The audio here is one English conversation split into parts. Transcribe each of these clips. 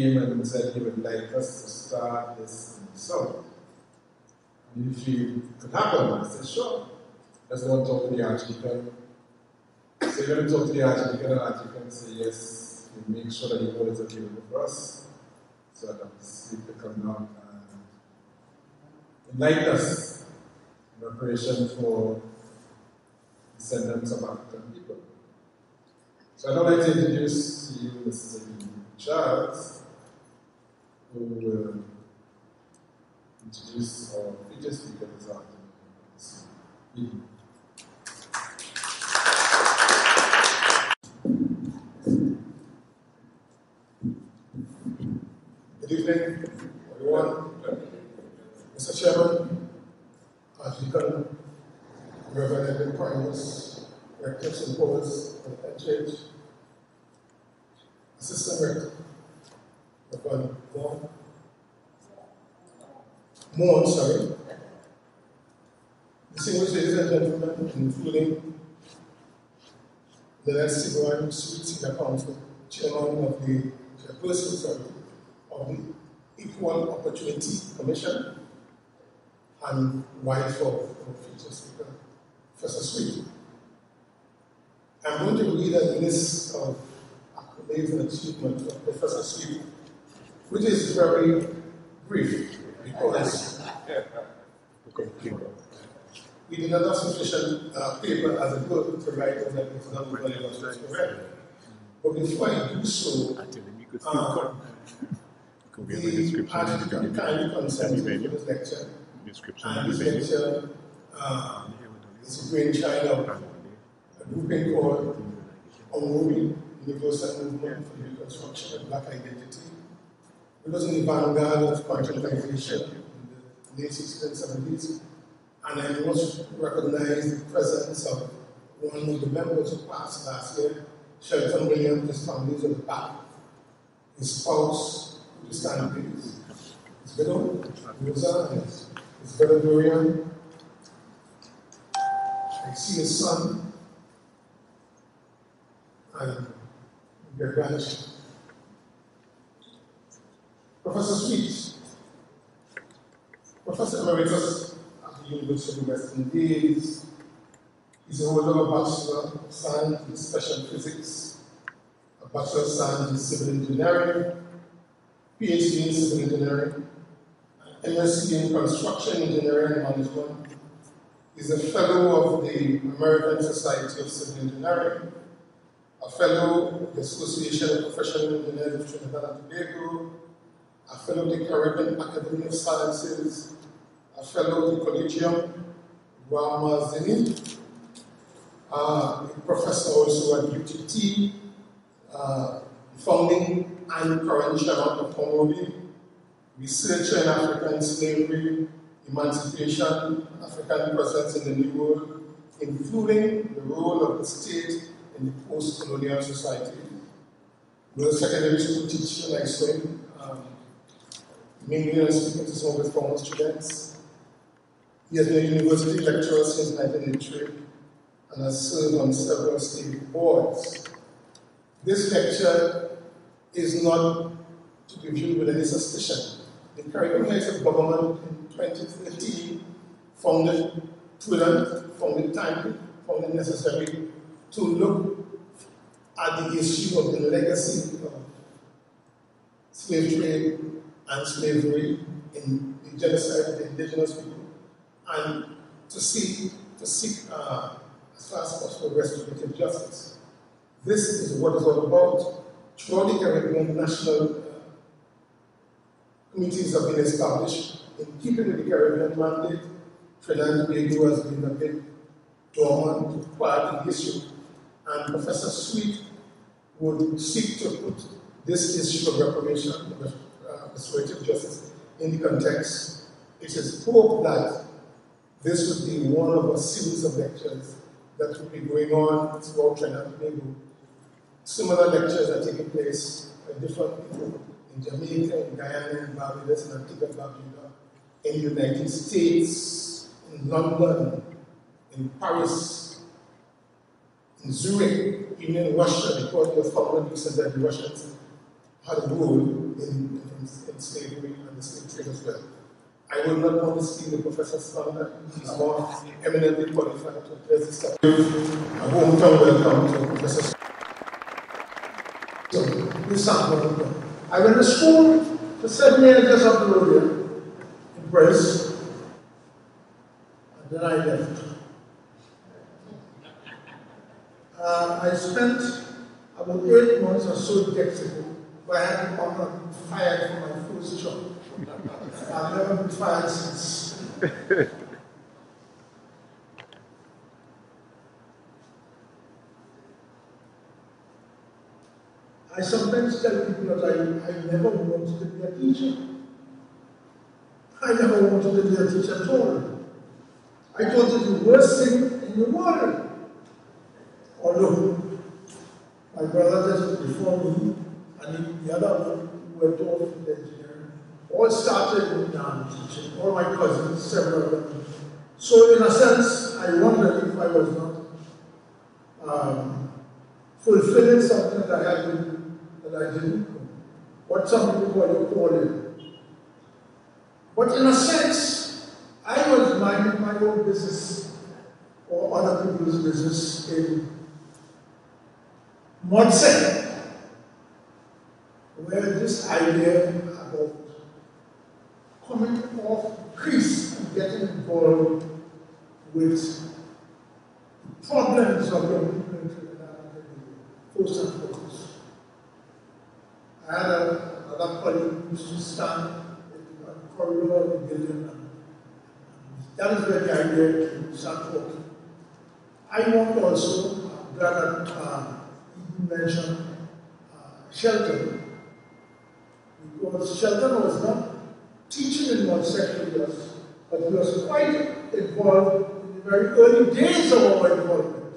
came and said he would like us to start this the And if you could happen, I said, sure. Let's go and talk to the Archdeacon. So you're going to talk to the Archdeacon, and Archdeacon say, yes, you make sure that the hall is available for us. So that sleep to come down and enlighten us in preparation for descendants of African people. So I'd like to introduce to you Mr. Charles, who will introduce our feature speaker this afternoon. Good evening, everyone. Mr. Chairman, Archdeacon, Reverend Edwin Primus, Rectors and Boards of HH, Assistant Rector, Reverend Vaughan, Moore, sorry, distinguished ladies and gentlemen, including the next Sigurd Sweet Council, Chairman of the Chairperson, sorry, of the Equal Opportunity Commission, and wife of, of future speaker, Professor Suite. I'm going to read a list of accolades and achievements of Professor Suite, which is very brief because we did not have sufficient uh, paper as a group to write on that not very much correct. But before I do so, uh, the Archdeacon kindly consented to this lecture description and this lecture uh, is a brainchild of a grouping called UMROBI Universal Movement for the Reconstruction of Black Identity. It was in the vanguard of marginalization in the late 60s and 70s, and I must recognize the presence of one of the members who passed last year, Shelton Williams, his family at the back. His spouse, who is stand please. His widow, Rosa, and his his brother Dorian. I see his son and their grandchild. Professor Suite, Professor Emeritus at the University of the West Indies, he's a holder of Bachelor of Science in Special Physics, a Bachelor of Science in Civil Engineering, PhD in Civil Engineering, and MSc in Construction Engineering and Management. He's a fellow of the American Society of Civil Engineering, a fellow of the Association of Professional Engineers of Trinidad and Tobago, a fellow of the Caribbean Academy of Sciences, a fellow of the Collegium Ramazzini, uh, a professor also at UTT, uh, founding and current chairman of UMROBI, researcher in African slavery, emancipation, African presence in the New World, including the role of the state in the post-colonial society. A secondary school teacher like Swing, um, mingling of his former students. He has been a university lecturer since 1983 and has served on several state boards. This lecture is not to be viewed with any suspicion. The Caribbean Heights of Government in 2013 found it prudent, it timely, found it necessary to look at the issue of the legacy of slave trade and slavery in the genocide of the indigenous people and to see to seek uh, as far as possible restorative justice. This is what it's all about. Throughout the Caribbean, national uh, committees have been established in keeping with the Caribbean mandate. Trinidad and Tobago has been a bit dormant of the issue, and Professor Suite would seek to put this issue of reparation, restorative justice, in the context. It is hoped that this would be one of a series of lectures that will be going on throughout Trinidad Tobago. Similar lectures are taking place by different people in Jamaica, in Guyana, in Barbados, in Antigua Barbuda, in the United States, in London, in Paris, in Zurich, even in Russia, because was found recent that the Russians had role in, in, in slavery and the slave trade as well. I will not want to steal the professor's thunder. He's more eminently qualified to address this topic. A hometown welcome to Professor. So, this sample. I went to school for seven years just up the road here in Bryce. And then I left. Uh, I spent about eight months or so in Mexico, where I had to come fired for my first job. I've never been fired since. I sometimes tell people that I, I never wanted to be a teacher. I never wanted to be a teacher at all. I thought it the worst thing in the world. Although my brother just before me and then the other one who went off in engineering, all started in um, teaching, all my cousins, several of them. So in a sense, I wondered if I was not um, fulfilling something that I had that I didn't What some people call a calling. But in a sense, I was minding my own business or other people's business in Modset, where this idea about coming off Greece and getting involved with problems of Trinidad and first and foremost. I had a, another colleague who used to stand in the corridor of the building. That is where the idea came, start talking. I want also, I'm glad that uh, you mentioned uh, Shelton, because Shelton was not teaching in one section years, but he was quite involved in the very early days of our involvement,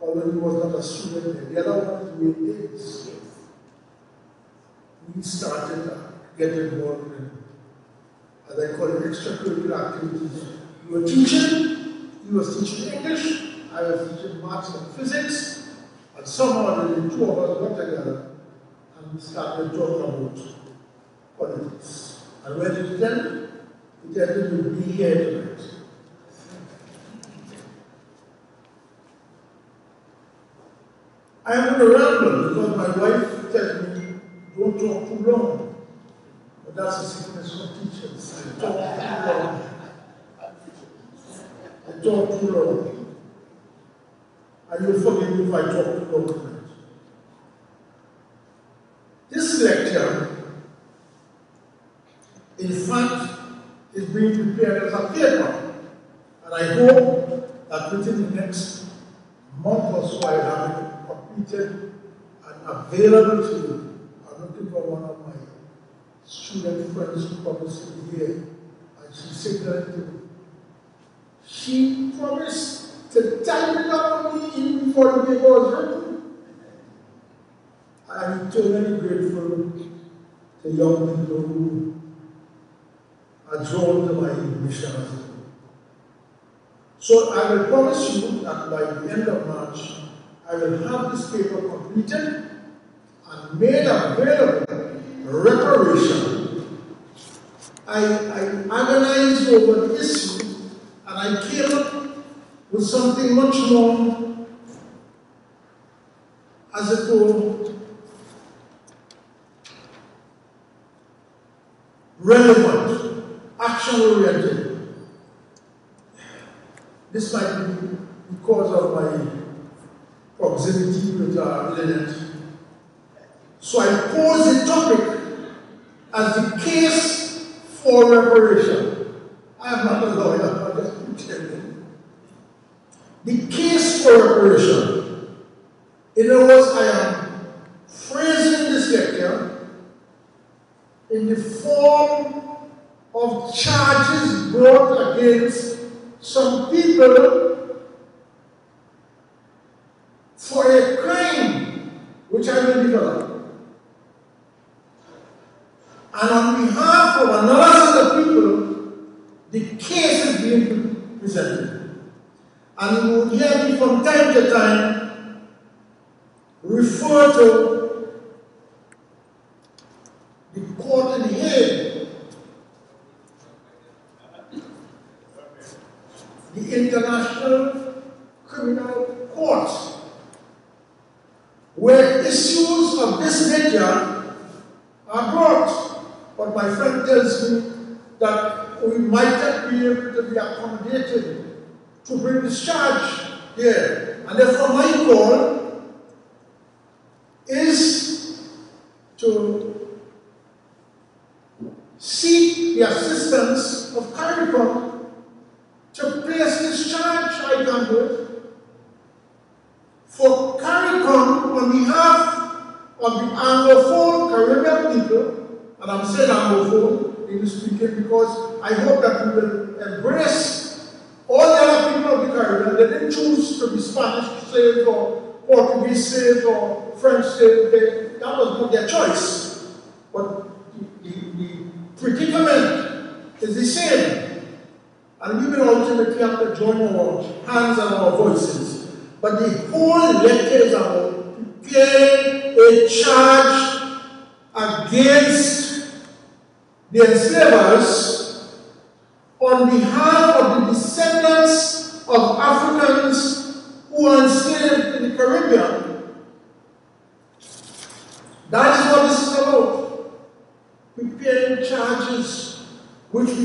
although he was not a student there. The other one is Wayne Davis we started uh, getting involved in, as I call it, extracurricular activities. You were teaching, he was teaching English, I was teaching maths and physics, and somehow the two of us got together and we started talking about politics. And where did it end? It ended with me here tonight. I'm going to ramble because my wife tells me don't talk too long. But that's a sickness of teachers. I talk too long. I talk too long. And you'll forgive me if I talk too long tonight. This lecture, in fact, is being prepared as a paper. And I hope that within the next month or so I have it completed and available to you looking for one of my student friends who promised to here, and she signaled to me. She promised to type it up for me even before the paper was written. I'm eternally grateful to young people who drawn my mission So I will promise you that by the end of March, I will have this paper completed and made available reparation, I, I agonized over the issue and I came up with something much more, as it were, relevant, oriented. This might be because of my proximity with our Lynette so I pose the topic as the case for reparation.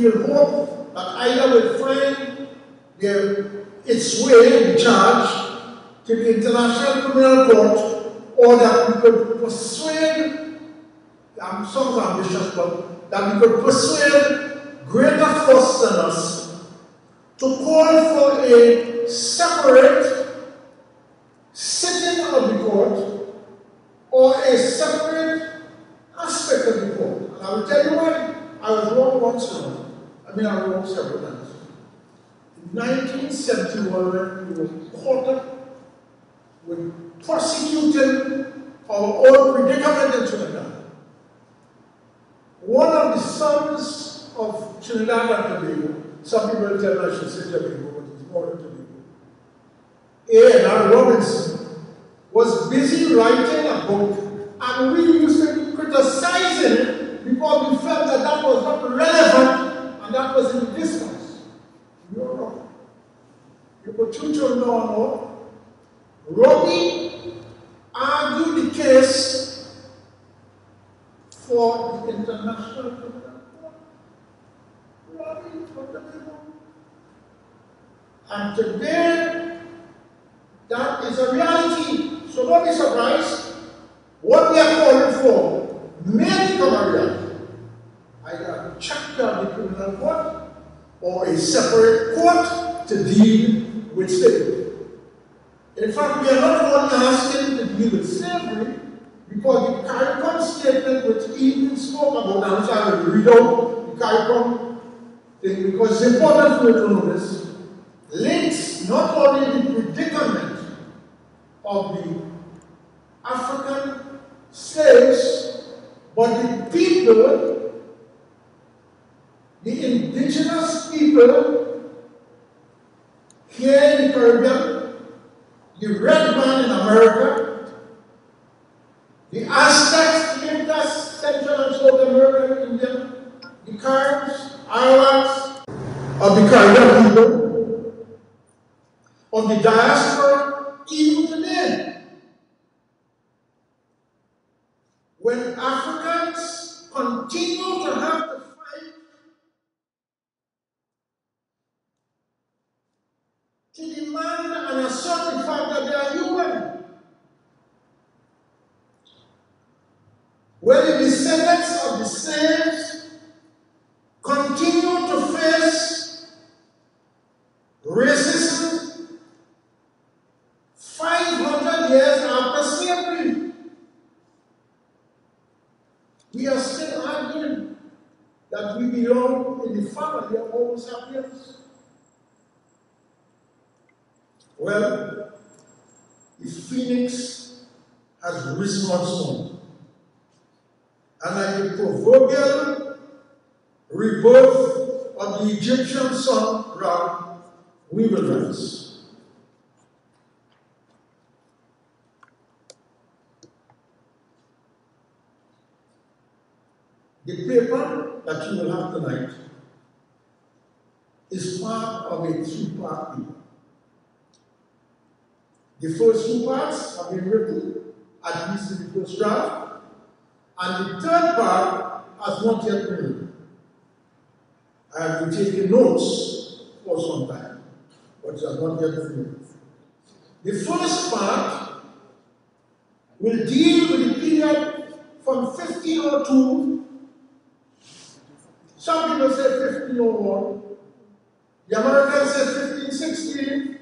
Will hope that either will find their, its way in charge to the International Criminal Court or that we could persuade, I'm so ambitious, but that we could persuade greater force than us to call for a separate sitting of the court or a separate aspect of the court. And I will tell you why. I was wrong once now. I mean, I wrong several times. In 1971, when we were caught up with prosecuting our own predicament in Trinidad, one of the sons of Trinidad and Tobago, some people tell me I should say Tobago, but it's more than Tobago, A. N. R. Robinson, was busy writing a book, and we used to be criticizing it because we felt that that was not relevant and that was in distance. You're wrong. You put children on more. Robbie argued the case for the International. Robbie. And today, that is a reality. So don't be surprised. What we are calling for may become a reality. Either a chapter of the criminal court or a separate court to deal with slavery. In fact, we are not only asking to deal with slavery, because the CARICOM statement, which even spoke about, I'm sorry, read out the CARICOM thing, because it's important for you to know this, links not only the predicament of the African slaves, but the people, the indigenous people here in the Caribbean, the red man in America, the Aztecs, Incas, Central and South America, India, the Caribs, Iowans, of the Caribbean people, of the diaspora, even today. When Africans continue to have to fight to demand and assert the fact that they are human, when the descendants of the slaves continue to face racism 500 years after slavery. We are still arguing that we belong in the family of Homo sapiens. Well, the phoenix has risen once more. And like the proverbial rebirth of the Egyptian sun, Ra, we will rise. The paper that you will have tonight is part of a two-part paper. The first two parts have been written, at least in the first draft, and the third part has not yet been written. I have been taking notes for some time, but it has not yet been written. The first part will deal with the period from 1502, some people say 1501, the Americans say 1516.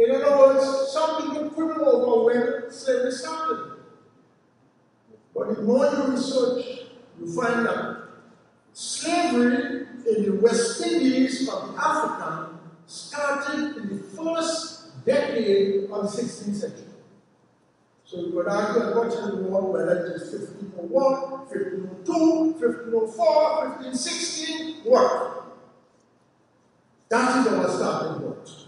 In other words, some people quibble over when slavery started. But the more you research, you find that slavery in the West Indies of the African started in the first decade of the 16th century. So you could argue you want, whether it is 1501, 1502, 1504, 1516, what? That is our starting point.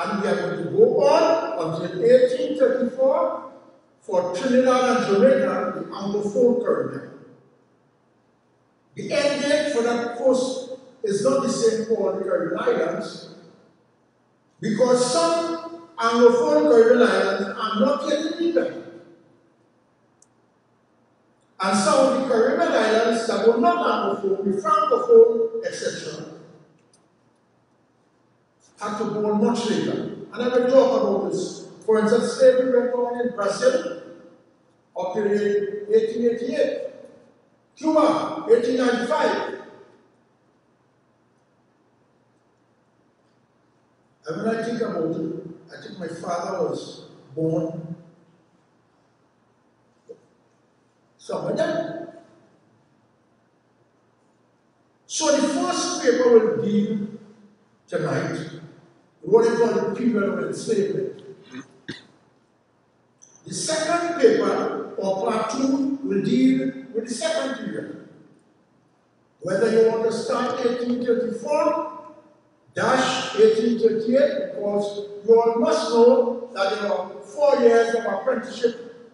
And we are going to go on until 1834 for Trinidad and Jamaica, the Anglophone Caribbean. The end date for that course is not the same for all the Caribbean Islands because some Anglophone Caribbean islands are not yet independent. And some of the Caribbean islands that were not Anglophone, the Francophone, etc., had to go much later. And I will talk about this. For instance, slavery went on in Brazil up to 1888. Cuba, 1895. And when I think about it, I think my father was born somewhere there. So the first paper will deal tonight is called the period of enslavement. The second paper, or part two, will deal with the second period. Whether you want to start 1834 dash 1838, because you all must know that there are four years of apprenticeship.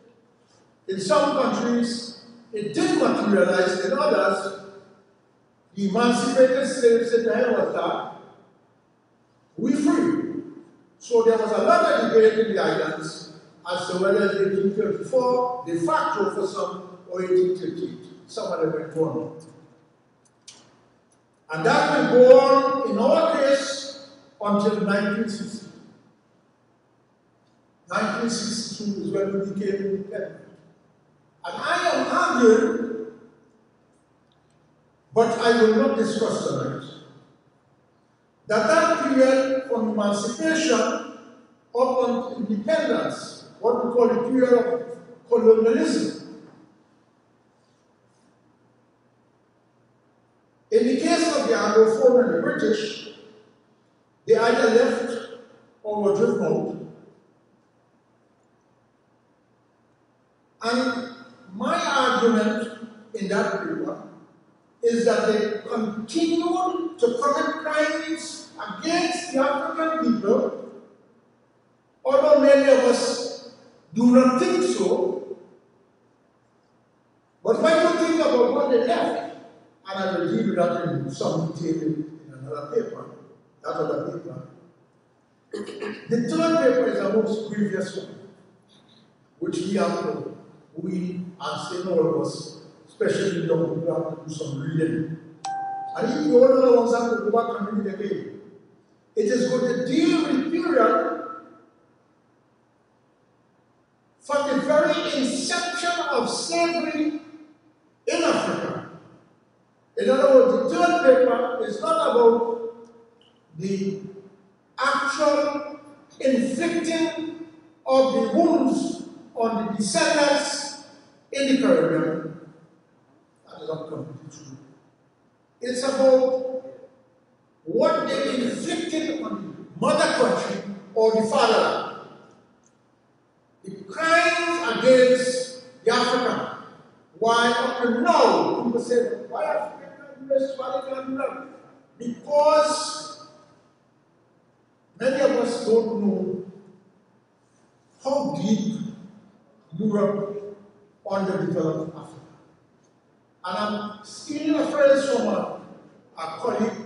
In some countries, it did materialize, in others, the emancipated slaves said the hell was that, we free. So there was a lot of debate in the islands as to whether it's 1834 de facto for some or 1838. Some of them went on. And that will go on in our case until 1960. 1962 is when we became independent. And I am arguing, but I will not discuss tonight that that period from emancipation up until independence, what we call the period of colonialism. In the case of the Anglophone and the British, they either left or were driven out. And my argument in that paper is that they continued to commit crimes against the African people, although many of us do not think so. But when you think about what they left, and I will deal you that in some detail in another paper, that other paper. The third paper is the most grievous one, which we have to, we and still all of us especially young people have to do some reading. And if the older ones have to go back and read again, it is going to deal with period from the very inception of slavery in Africa. In other words, the third paper is not about the actual inflicting of the wounds on the descendants in the Caribbean, That is not completely true. It's about what they inflicted on the mother country or the fatherland. The crimes against the African. Why up to now, people say, why African this, why can't do that? Because many of us don't know how deep Europe underdeveloped Africa. And I'm stealing a phrase from a, a colleague,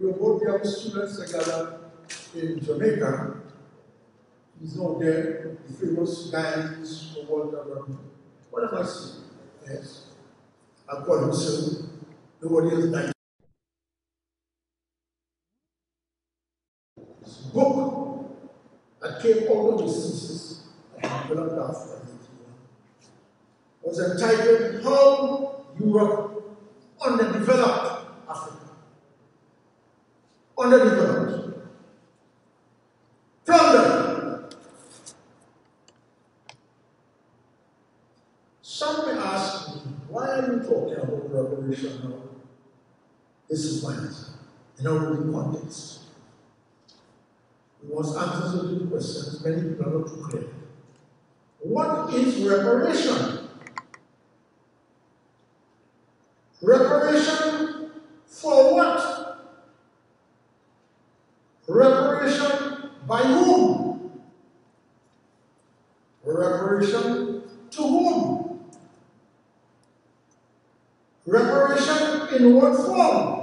we were both young students together in Jamaica. He's not there, the famous guys for Walter What am I saying? Yes. I call him soon. Nobody else died. book that came out of the census and developed after 1881 was entitled How Europe Underdeveloped Africa. Underdeveloped. Plunder. Some may ask me, why are you talking about reparation now? This is my answer, in our context. We must answer certain questions many people are not too clear. What is reparation? Reparation for what? Reparation by whom? Reparation to whom? Reparation in what form?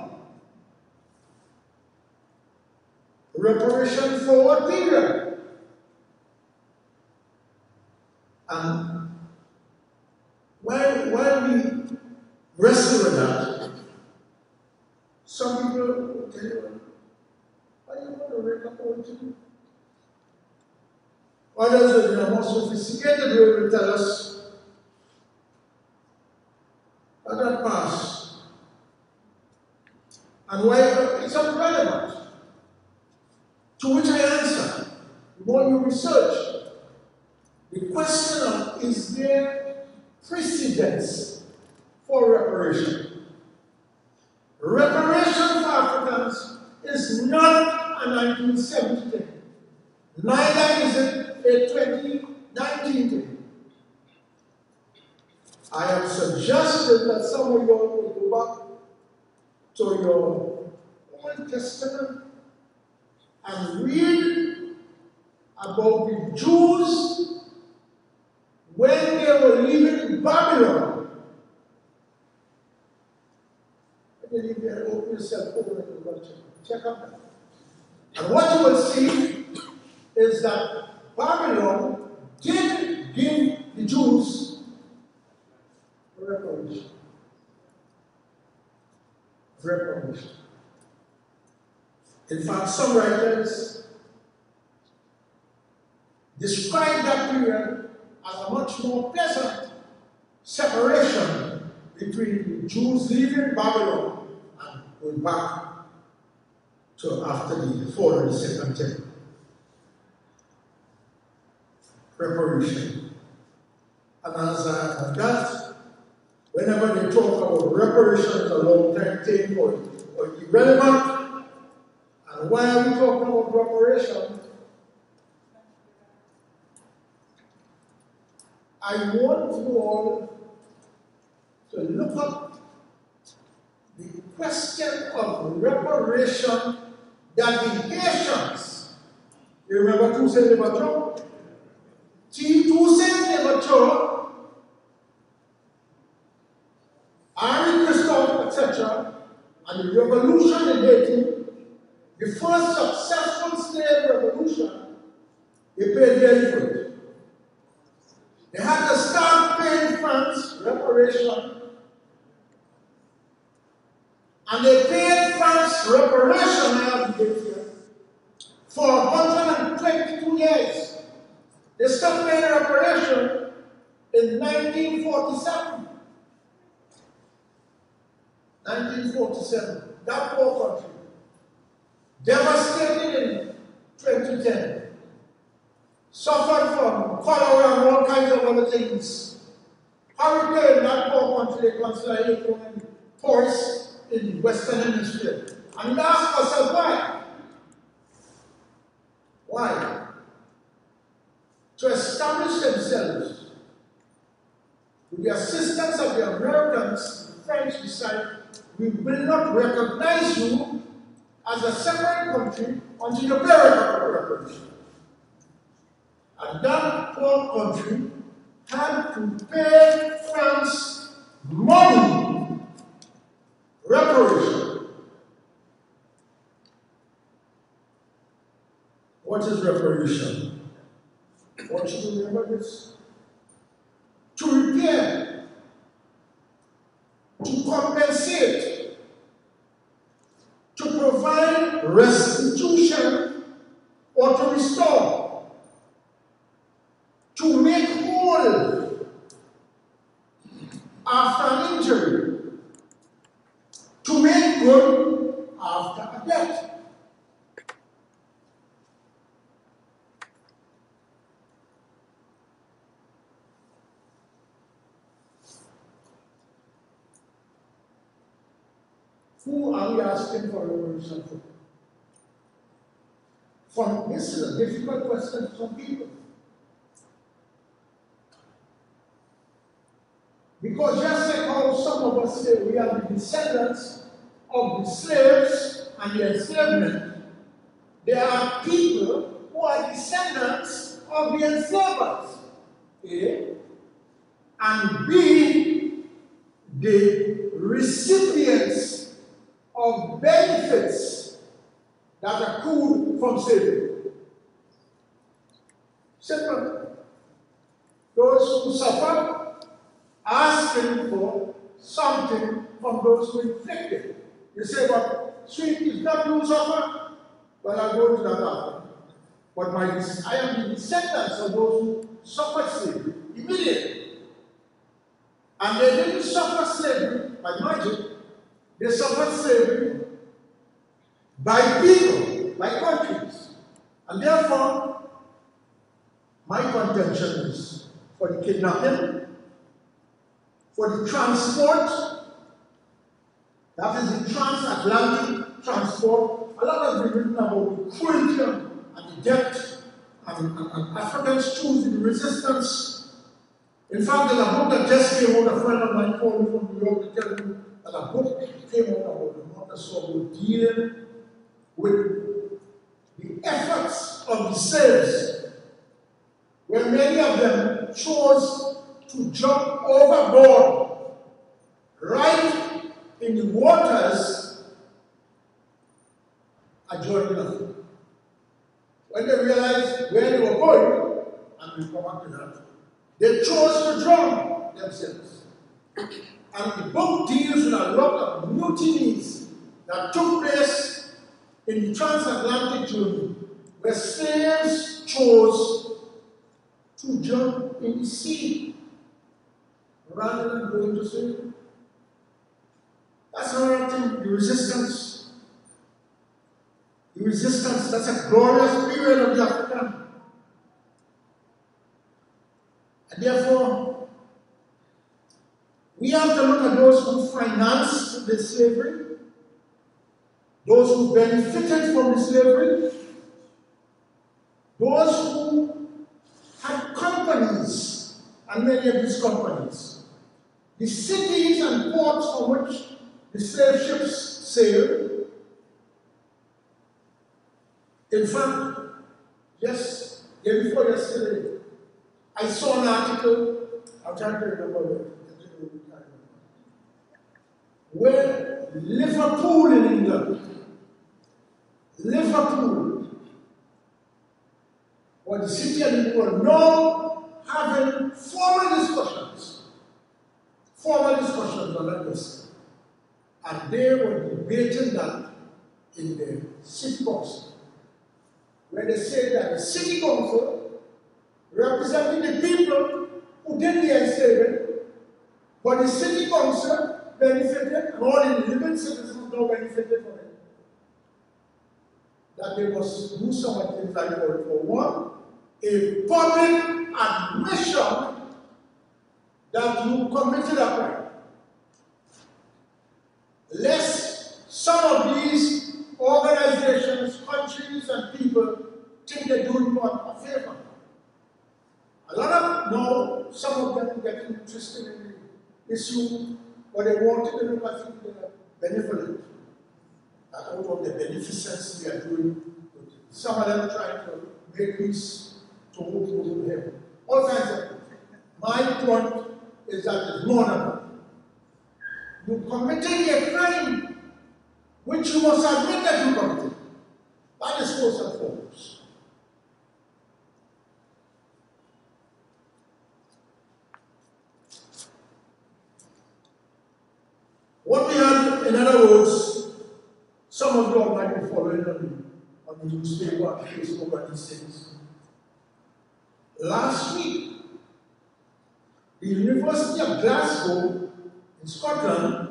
I want you all to look up the question of reparation that the Haitians, you remember Toussaint Louverture? Toussaint Louverture, Henri Christophe, etc., and the revolution in Haiti the first successful slave revolution, they paid dearly for it. They had to start paying And they paid France reparation, have here, for 122 years. They stopped paying reparation in 1947. 1947. That poor country devastated in 2010, suffered from cholera and all kinds of other things. That poor country, they consider of poorest in the Western Hemisphere. And ask ourselves why? Why? To establish themselves with the assistance of the Americans, the French decide, we will not recognize you as a separate country until you pay reparation. And that poor country had to pay France money reparation. What is reparation? What should you remember this? To repair, to compensate, to provide restitution or to restore, to make whole after an injury, to make good after a death. Who are we asking for revolution for? This is a difficult question for people. Because just like how some of us say we are the descendants of the slaves and the enslavement, there are people who are descendants of the enslavers. A. And B, the recipients of benefits that accrue from slavery. Simple. Those who suffer asking for something from those who inflicted. You say, but sweet, is that you suffer? Well, I'll go to that after. But my, I am the descendants of those who suffered slavery immediately. And they didn't suffer slavery by magic, they suffered slavery by people, by countries. And therefore, my contention is for the kidnapping, for the transport, that is the transatlantic transport. A lot has been written about the cruelty and the depth and, and, and Africans choosing resistance. In fact, there's a book that just came out, a friend of mine called me from New York to tell me that a book came out about the Montessori dealing with the efforts of the slaves, where many of them chose to jump overboard right in the waters adjoining Africa. When they realized where they were going, and we'll come back to that, they chose to drown themselves. And the book deals with a lot of mutinies that took place in the transatlantic journey, where slaves chose to jump in the sea rather than going to slavery. That's another thing, the resistance. The resistance, that's a glorious period of the African. And therefore, we have to look at those who financed the slavery, those who benefited from the slavery, those who had companies, and many of these companies, the cities and ports from which the slave ships sailed. In fact, yes, day before yesterday, I saw an article, I'm trying to remember it, where Liverpool in England, Liverpool, or the city of Liverpool, now having formal discussions, formal discussions on this, and they were debating that in the city council, where they said that the city council representing the people who did the enslavement, but the city council benefited, and all the living citizens now benefited from. That they must do some of things like for one, a public admission that you committed a crime. Lest some of these organizations, countries, and people think they're doing you a favor. A lot of now, some of them get interested in the issue, but they want to look as if they're benevolent. Out of the beneficence they are doing, some of them trying to make peace to move to heaven. All kinds of things. My point is that it's more than. You committed a crime which you must admit that you committed. That is first and foremost. What we have, in other words, some of you might be following on, on the newspaper, Facebook, and these things. Last week, the University of Glasgow in Scotland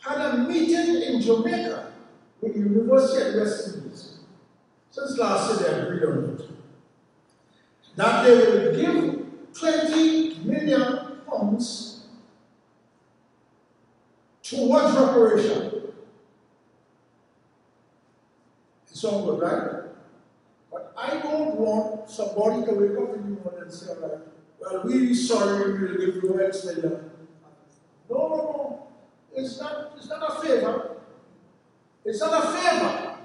had a meeting in Jamaica with the University of West Indies. Since last year, they agreed on it. That they will give 20 million pounds It's all good, right? But I don't want somebody to wake up in the morning and say, well, we're sorry, we'll give you X million. No, no, no. It's not, it's not a favor. It's not a favor.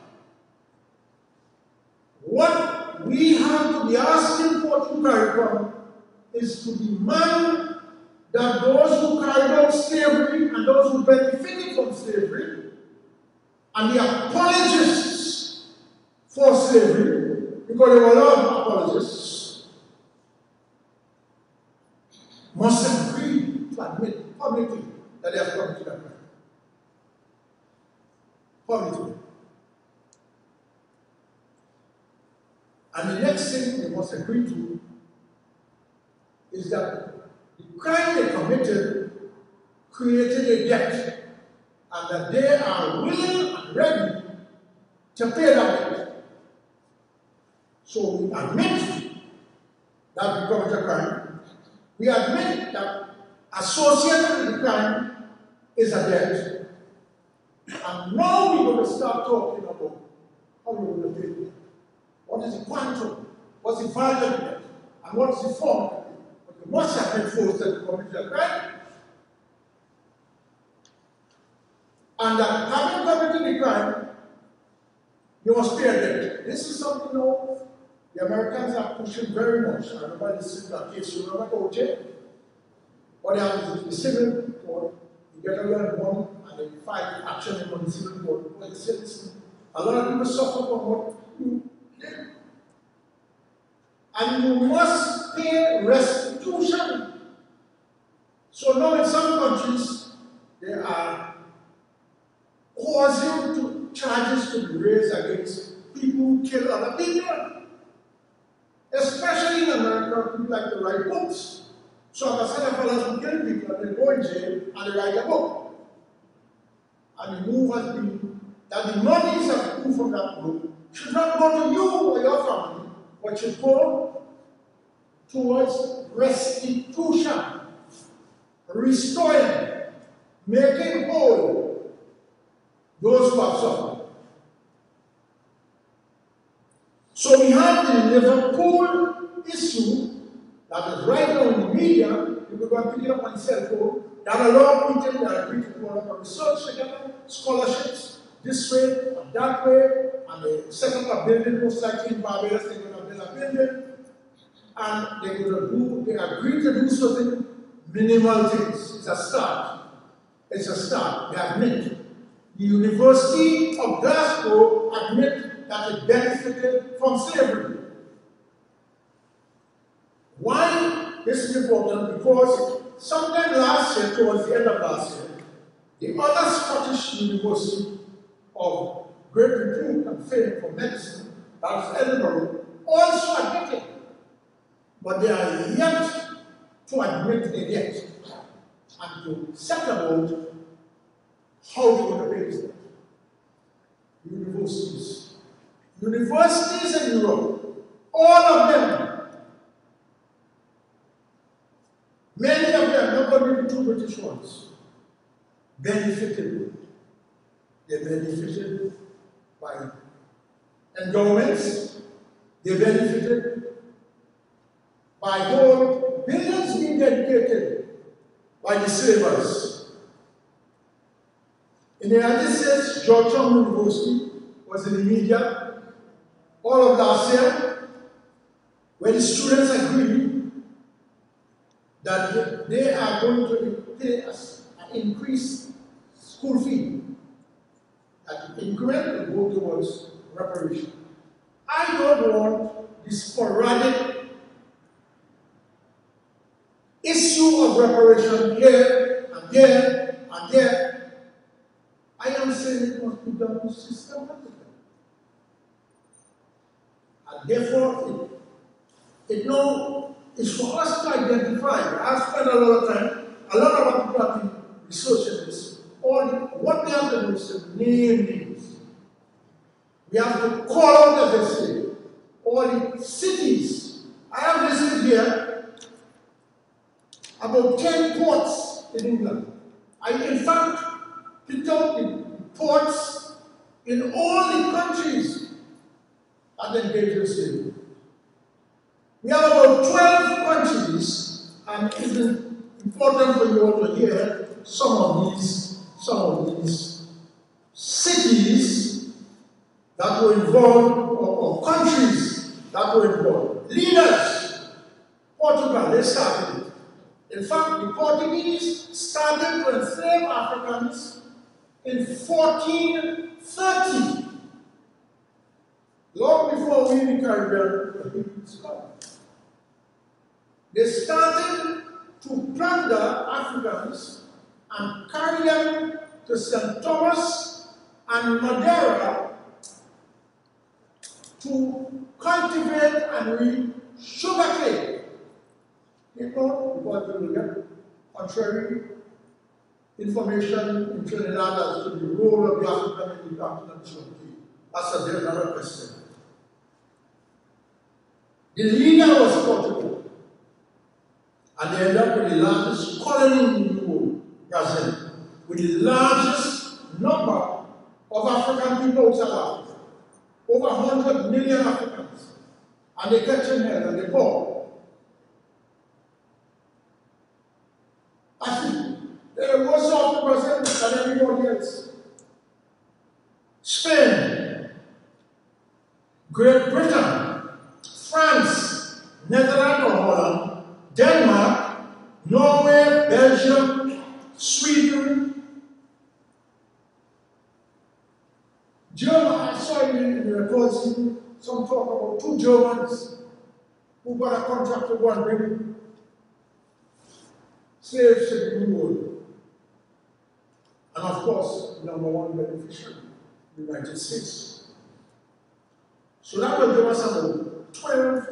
What we have to be asking for to CARICOM is to demand that those who carried out slavery and those who benefited from slavery and the apologists for slavery, because there were of apologists, must agree to admit publicly that they have committed a crime. Publicly. And the next thing they must agree to is that they committed created a debt, and that they are willing and ready to pay that debt. So we admit that we committed a crime. We admit that associated with the crime is a debt. And now we're going to start talking about how we're going to pay it. What is the quantum? What's the value of it? And what is the form it? You have been forced to commit a crime. And that having committed the crime, you must pay a debt. This is something now the Americans are pushing very much. I remember is a case, you remember OJ? What happens is the civil court, you get a lot of money and they fight action on the civil court. Say, listen, a lot of people suffer from what you did. And you must pay So now in some countries, there are causing to charges to be raised against people who kill other people. Especially in America, people like to write books. So I said, fellows who kill people and they go in jail and they write a book. And the move has been that the monies that come from that book should not go to you or your family, but should go towards restitution, restoring, making whole those who have suffered. So we have the Liverpool issue that is right now in the media. You can go and pick it up on cell phone. That a lot of people that agree to go on research together, scholarships, this way and that way, and set up a building, most likely in Barbados, they're going to build a building, and to do, they agree to do certain minimal things. It's a start. It's a start. They admit. The University of Glasgow admit that it benefited from slavery. Why this is important? Because sometime last year, towards the end of last year, the other Scottish university of great repute and fame for medicine, that was Edinburgh, also admitted. But they are yet to admit the debt and to set about how to pay debt. Universities. Universities in Europe, all of them, many of them, not only the two British ones, benefited. They benefited by endowments, they benefited by whole billions being dedicated by the savers. In the United States, Georgetown University was in the media all of last year, where the students agreed that they are going to pay us an increased school fee. That increment will go towards reparation. I don't want this sporadic issue of reparation here and there and there. I am saying it must be done systematically. And therefore, it, it now is for us to identify. I've spent a lot of time, a lot of our people have been researching this. All what they have to do is to name names. We have to call out, the say, all the cities. I have visited here about 10 ports in England. I, in fact, picked out the ports in all the countries that engage in slavery. We have about 12 countries, and it is important for you all to hear some of these, some of these cities that were involved, or, or countries that were involved. Leaders, Portugal, they started. In fact, the Portuguese started to enslave Africans in 1430, long before we in the Caribbean. They started to plunder Africans and carry them to St. Thomas and Madeira to cultivate and reap sugarcane. Know, but you will get contrary information in Trinidad as to the role of the African in the sugarcane. That's a very question. The leader was Portugal. And they ended up with the largest colony in the world, Brazil, with the largest number of African people outside Africa. Over 100 million Africans. And they catch in hell and they poor. Actually, they are more soft Brazil than everybody else. Spain, Great Britain, France, Netherlands or Holland, Denmark, Norway, Belgium, Sweden, Germany. I saw in the reports some talk about two Germans who got a contract to go and bring slaves to the World. And of course, number one beneficiary, the United States. So that will give us about 12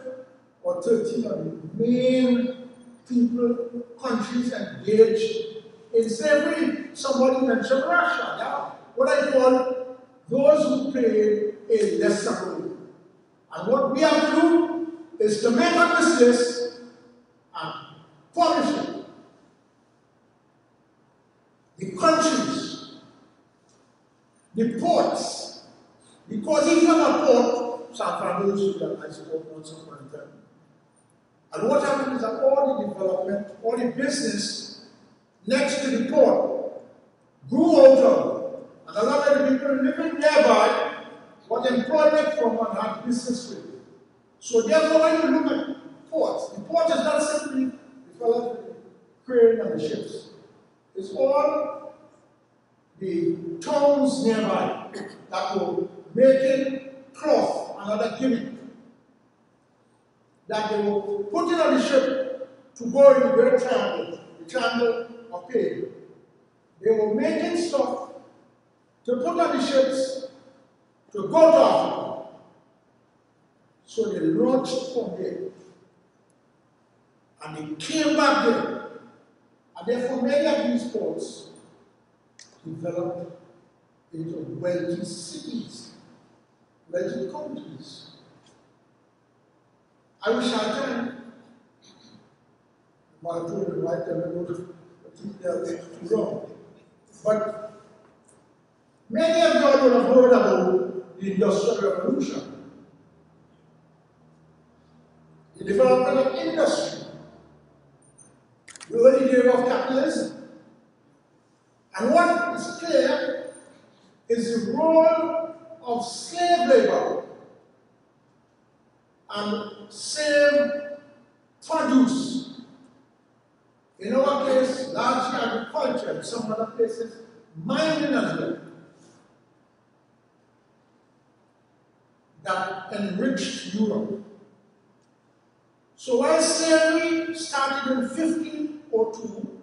or 13 of the main people, countries engaged in slavery. Somebody mentioned Russia. Yeah? What I call those who play a lesser role. And what we have to do is to make up this list and publish it. The countries, the ports, because if you have a port, San I suppose, once upon a time. And what happened is that all the development, all the business next to the port grew out and a lot of the people living nearby got employment from and had business with. So therefore, when you look at ports, the port is not simply developed crane and the ships. It's all the towns nearby that were making cloth and other gimmick that they were putting on the ship to go in the Great Triangle, the Triangle of Pain. They were making stuff to put on the ships to go to Africa. So they launched from there. And they came back there. And therefore, many of these ports developed into wealthy cities, wealthy countries. I wish I can. My children right there, I would think they are too long. But many of you would have heard about the Industrial Revolution, the development of industry, the early days of capitalism. And what is clear is the role of slave labor and slave produce. In our case, largely agriculture, in some other places, mining as well. That enriched Europe. So while slavery started in 1502,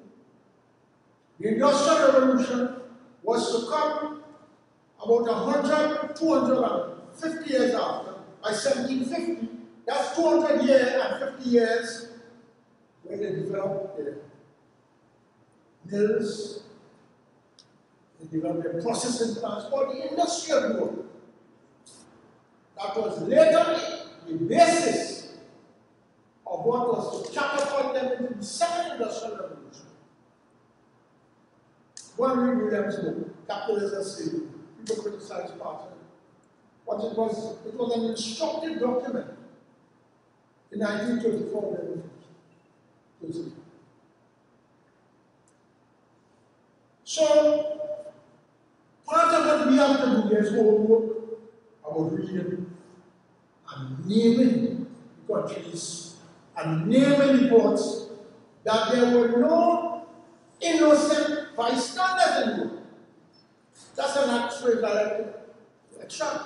the Industrial Revolution was to come about 100, 250 years after, by 1750. That's 200 years and 50 years when they developed their mills, they developed their processing plants, or the industrial world. That was later the basis of what was to catapult them into the second industrial revolution. One read Williams' book, Capitalism Slavery. People criticize part. But it was, it was an instructive document in 1924 So, part of what we have to do is homework about reading and naming countries and naming reports that there were no innocent bystanders in. That's an actual direct extract.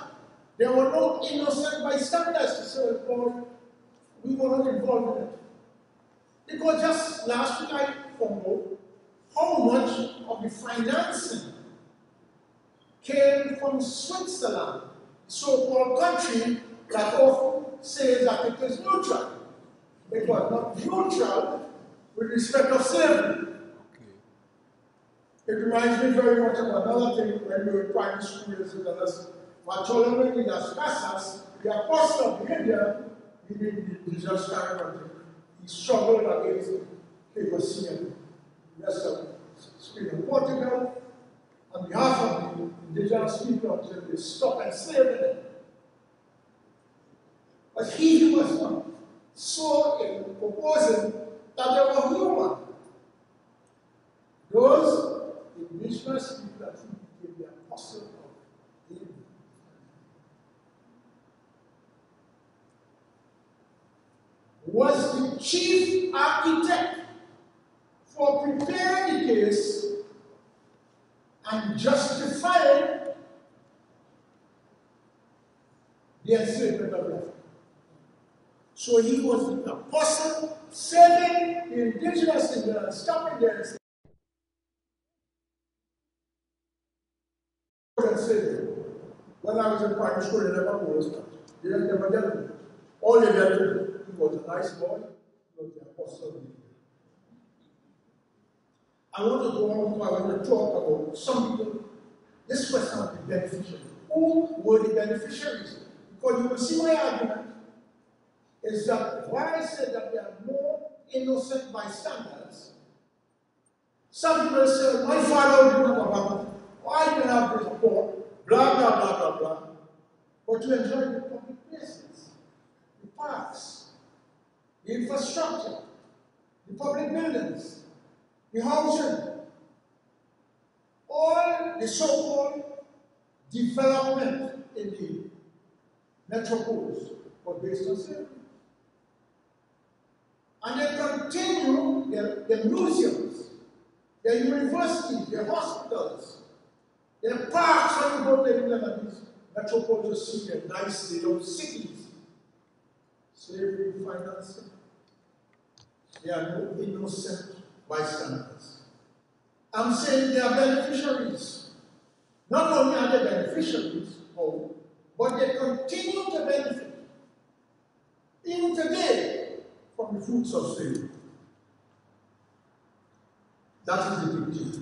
There were no innocent bystanders to say, boy, we were not involved in it. Because just last week I found how much of the financing came from Switzerland, so-called country that often says that it is neutral. It was not neutral with respect of slavery. It reminds me very much of another thing when we were in primary school years ago. Bartolome de las Casas, the apostle of India, he did the just country. He struggled against the Papacian, the rest of Spain and Portugal, on behalf of the indigenous people until they stopped enslaving them. But he was not so in proposing that they were human. Those indigenous people that he became the apostle of India. was the chief architect for preparing the case and justifying the enslavement of Africa. So he was the apostle saving the indigenous Indians, stopping their enslavement. When I was in primary school, they never was They never dealt with it. All they dealt he was a nice boy, he was the apostle I want to go on, I want to talk about some people. This question of the beneficiaries. Who were the beneficiaries? Because you will see my argument is that why I said that there are more innocent bystanders, some people say, my father did not have why I have this report, blah, blah, blah, blah, blah. But to enjoy the public places, the parks, the infrastructure, the public buildings, the housing, all the so-called development in the metropoles was based on slavery. And they continue their, their museums, their universities, their hospitals, their parks, when you go to any of these metropoles, you see their nice little cities. Slavery financing. They are no innocent bystanders. I'm saying they are beneficiaries. Not only are they beneficiaries, oh, but they continue to benefit, even today, from the fruits of slavery. That is the big deal.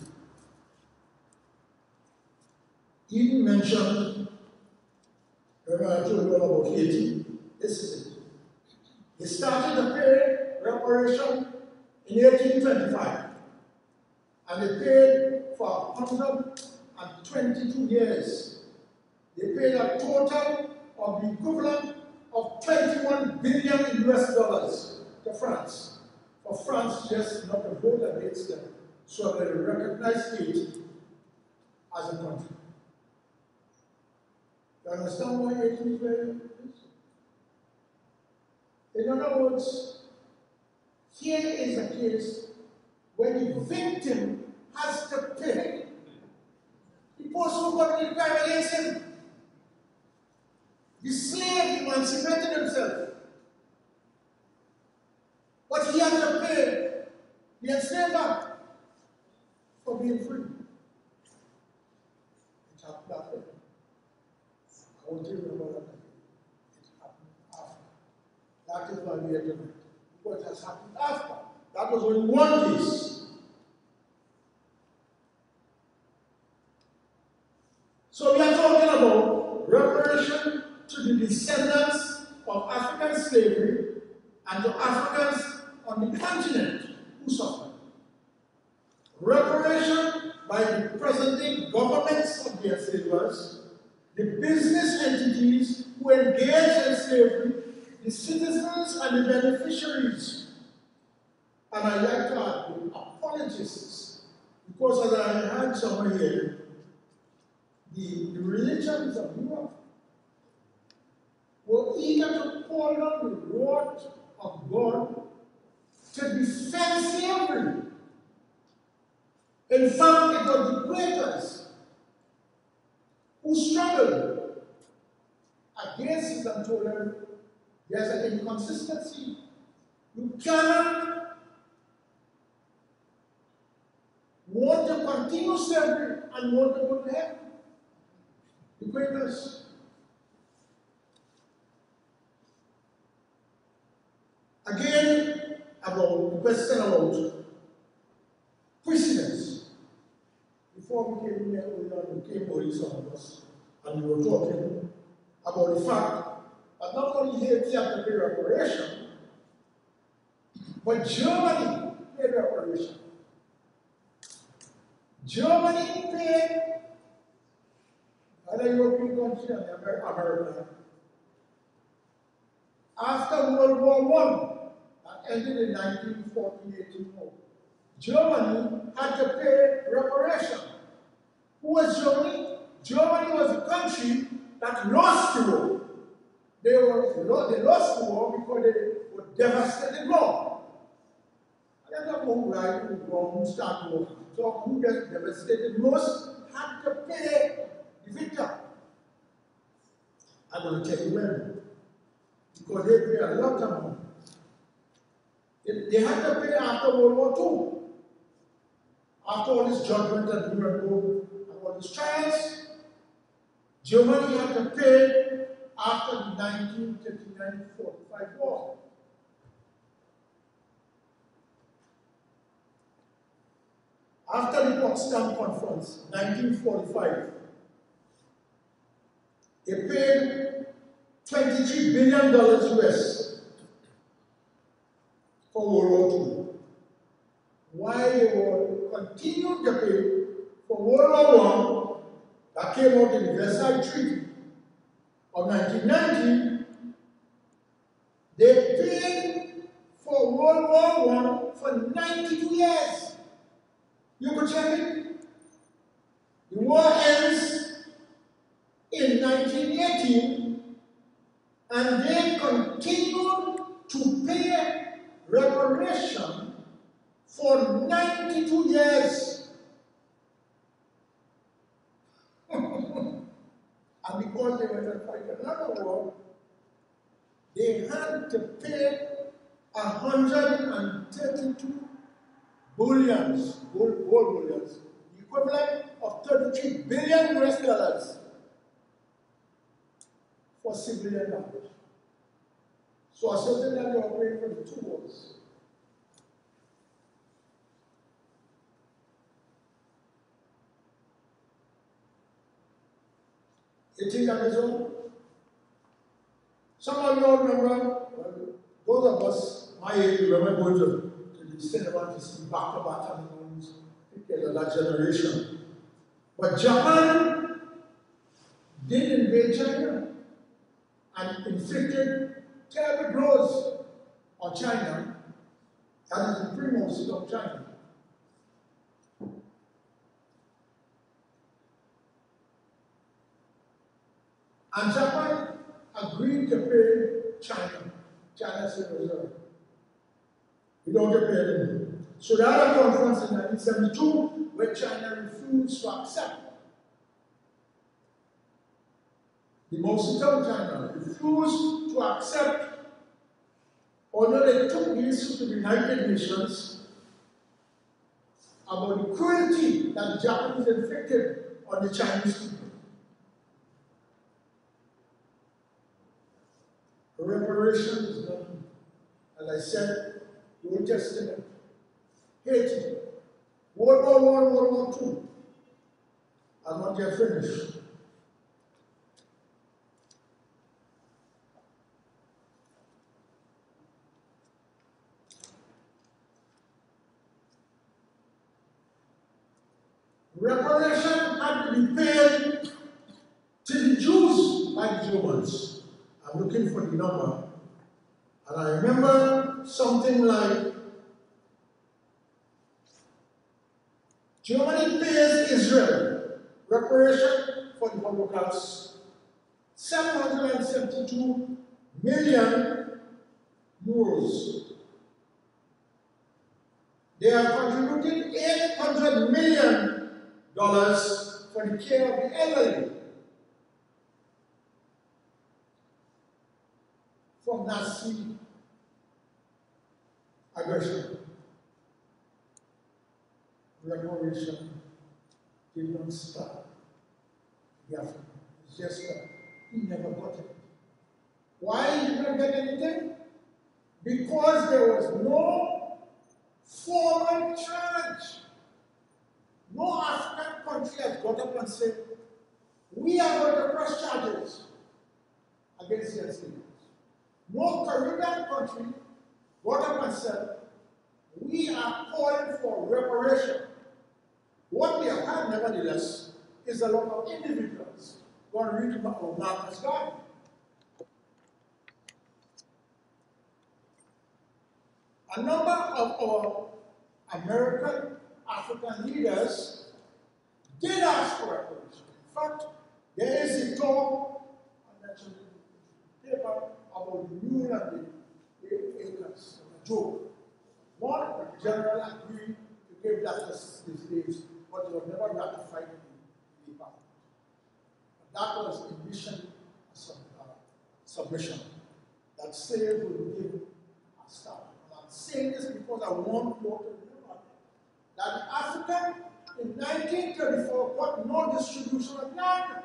Even mentioned, you about Haiti? This is it. He started the pay reparation in 1825, and they paid for 122 years. They paid a total of the equivalent of 21 billion US dollars to France. For France just not to vote against them, so they recognized it as a country. Why it is very In other words, here is a case where the victim has to pay the person got the crime against him. The slave emancipated himself. But he had to pay the enslaver for being free. It happened that way. I want you to remember that it happened after. Is are doing it. Because has happened after. That was only one case. So we are talking about reparation to the descendants of African slavery and to Africans on the continent who suffered. Reparation by the present day governments of the enslavers, the business entities who engaged in slavery, the citizens and the beneficiaries. And I like to add apologists, because as I had somewhere here, the, the religions of Europe were eager to call on the word of God to defend slavery. In fact, it was the Quakers who struggled against it and there's an inconsistency. You cannot want to continue slavery and want to go to heaven. The Quakers. Again, about the question about precedence. Before we came here, we came over some of us, and we were talking about the fact that not only Haiti had to pay reparation, but Germany paid reparation. Germany paid other European country and America. After World War One, that ended in 1948 war, Germany had to pay reparation. Who was Germany? Germany was a country that lost the war. They, were, they lost the war because they were devastated war. I don't know who right, who wrong, who started war. So who gets devastated most had to pay the victim. I'm going to tell you when. Because they pay a lot of money. They, they had to pay after World War II. After all this judgment and Nuremberg and all these trials, Germany had to pay after the 1939-45 war. After the Potsdam Conference, 1945, they paid $23 billion US for World War II. While they were continuing to pay for World War I, that came out in the Versailles Treaty of 1990, they paid for World War I for 92 years. You could check it. The war ends in 1918, and they continued to pay reparation for 92 years. and because they were to fight another war, they had to pay 132 bullions, gold, gold bullions, equivalent of 33 billion US dollars for civilian damage. So asserting that they for the two wars. You think that is? Some of you all remember, those of us my age remember going to, to the cinema to see back to back animals, of that generation. But Japan did invade China and inflicted terrible blows on China. That is the primacy of China. And Japan agreed to pay China. China said, reserve. We don't get paid anymore. So the other conference in 1972, where China refused to accept the Mao Zedong China refused to accept, although they took the to the United Nations, about the cruelty that the Japanese inflicted on the Chinese people. Reparation is done, as I said, the Old Testament, Haiti, World War One, World War Two, are not yet finished. Reparation 1940 number. And I remember something like Germany pays Israel reparation for the Holocaust 772 million euros. They have contributed 800 million dollars for the care of the elderly. From Nazi aggression. Reparation did not stop African. It's just that he never got it. Why did he not get anything? Because there was no formal charge. No African country has got up and said, we are going to press charges against the Enslavers. No Caribbean country and said, we are calling for reparation. What we have had, nevertheless, is a lot of individuals. Go and read about Marcus Garvey. A number of our American African leaders did ask for reparation. In fact, there is a talk, I mentioned in the paper, about the the acres, a joke. One, the general agreed to give that to the slaves, but it was never ratified in the paper. That was a sub, uh, submission that slaves would give a start. And I'm saying this because I want you all to remember that Africa in 1934 got no distribution of land.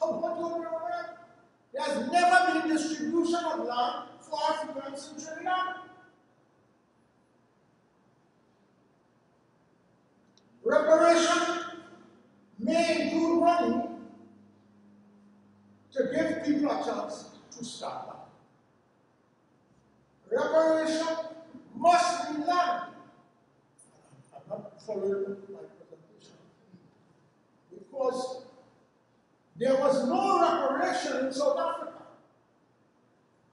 How want you? There has never been distribution of land for Africans in Trinidad. Reparation may include money to give people a chance to start back. Reparation must be land. I'm not following my presentation. Because there was no reparation in South Africa.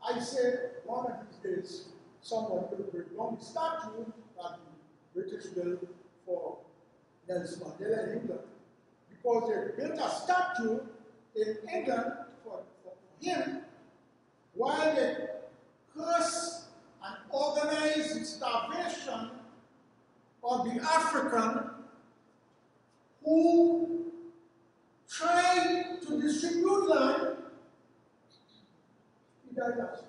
I said one of these days, someone will bring down the statue that the British built for Nelson Mandela in England. Because they built a statue in England for, for him while they cursed and organized starvation of the African who tried to distribute land. He died last.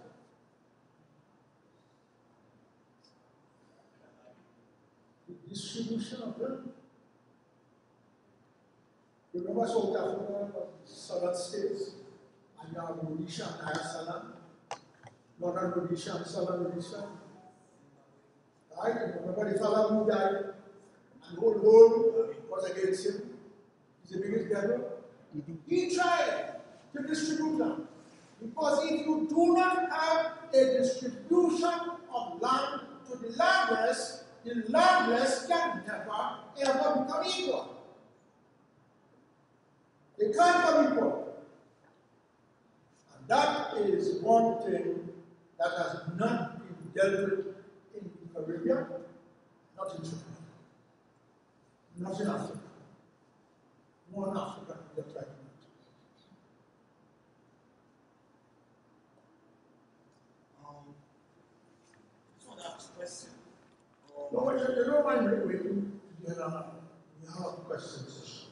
The distribution of land. You remember South Africa, southern states, and you have Rhodesia and Nyasaland, northern Rhodesia and southern Rhodesia. Right? Remember the fellow who died, and the whole world was against him. He's the biggest devil. He tried to distribute land. Because if you do not have a distribution of land to the landless, the landless can never ever become equal. They can't come equal. And that is one thing that has not been dealt with in Caribbean, not in Trinidad, not in Africa one. Um, so that's question. No, you, don't mind me we have questions.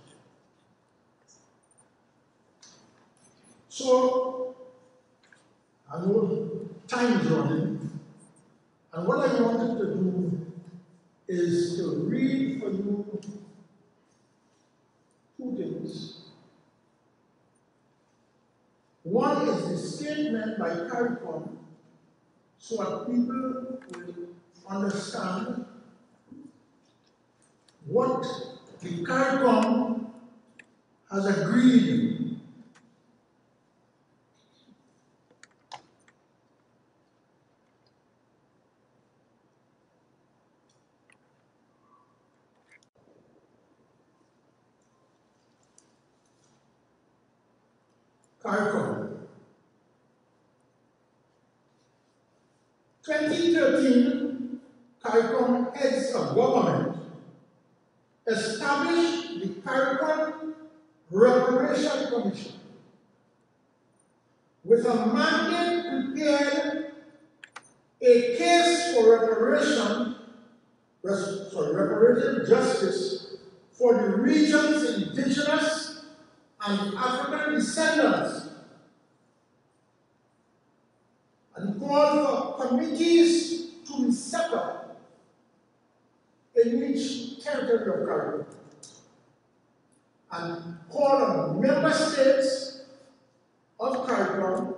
So, I know time is running, and what I wanted to do is to read for you statement by CARICOM, so that people will understand what the CARICOM has agreed CARICOM. 2013, CARICOM heads of government established the CARICOM Reparation Commission with a mandate prepared a case for reparation, res- sorry, reparative justice for the region's indigenous and African descendants and called for committees to be set up in each territory of Caribbean and called on member states of Caribbean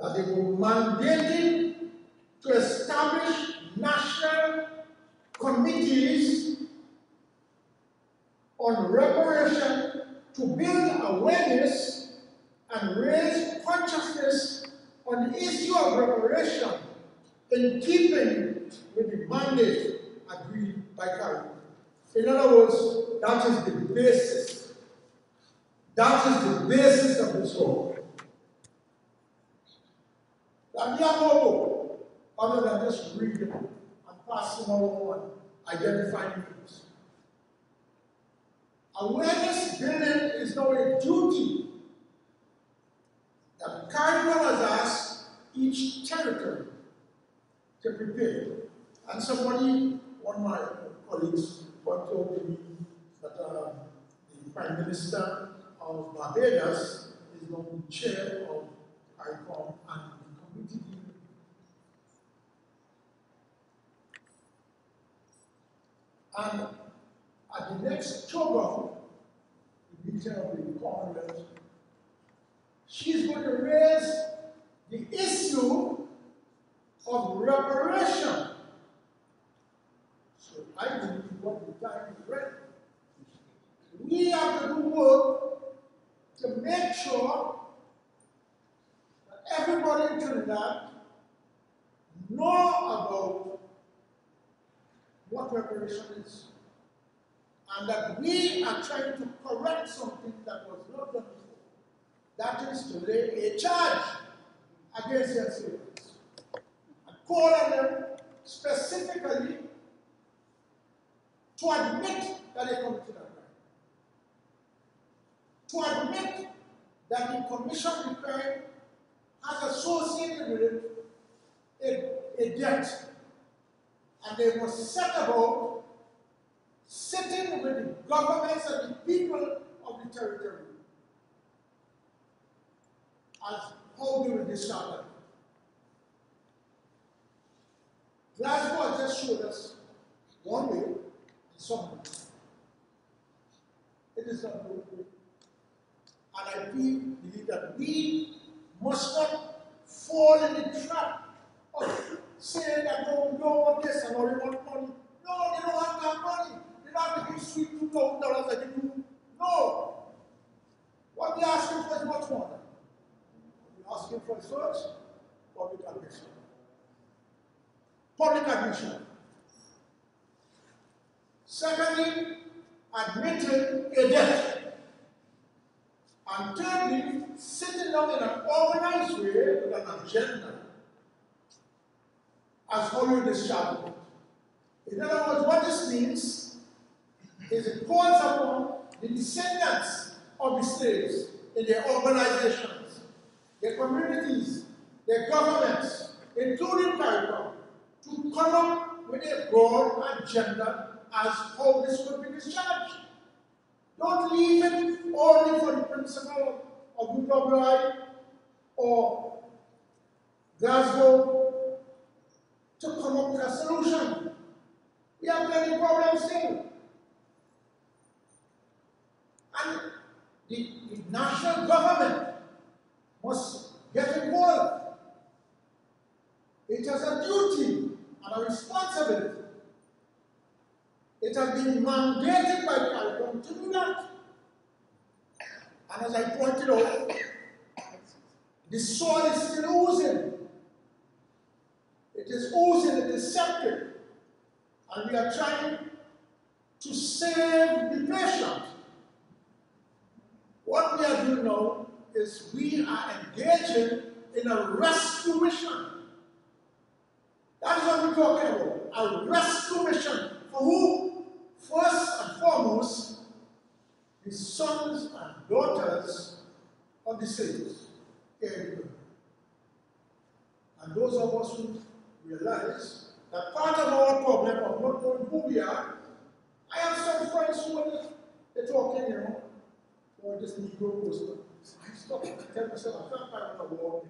that they were mandated to establish national committees on reparation to build awareness and raise consciousness on the issue of reparation in keeping with the mandate agreed by CARICOM. In other words, that is the basis. That is the basis of this law. That we have no law other than just reading and passing on identifying things. Awareness building is now a duty that CARICOM has asked each territory to prepare. And somebody, one of my colleagues, pointed out to me that uh, the Prime Minister of Barbados is now the chair of CARICOM and the committee. And the next October, the meeting of the Congress, she's going to raise the issue of reparation. So I believe what the time is ready. We have to do work to make sure that everybody in Trinidad know about what reparation is. And that we are trying to correct something that was not done before. That is to lay a charge against the assailants. And call on them specifically to admit that they committed a crime. To admit that the commission of crime has associated with it a, a debt. And they must set about sitting with the governments and the people of the territory as how do we discover? Glasgow has just showed us one way and some way. It is not good way. And I believe, that we must not fall in the trap of saying that oh, no, we don't want this and we want money. No, they don't have that money. Not making sweet two thousand dollars that they do. No. What they're asking for is much more than asking for first public admission. Public admission. Secondly, admitting a debt. And thirdly, sitting down in an organized way with an agenda as you discharge it. In other words, what this means is it calls upon the descendants of the slaves in their organizations their communities, their governments, including CARICOM, to come up with a broad agenda as how this could be discharged. Don't leave it only for the principal of UWI or Glasgow to come up with a solution. We have many problems still. And the, national government must get involved. It has a duty and a responsibility. It has been mandated by CARICOM to do that. And as I pointed out, the soil is still oozing. It is oozing, it is septic. And we are trying to save the patient. What we are doing now is we are engaging in a rescue mission. That is what we're talking about. A rescue mission for who? First and foremost, the sons and daughters of the saints. And those of us who realize that part of our problem of not knowing who we are, I have some friends who are they're talking, you know, or this Negro poster. I stop and tell myself, I can't find a war.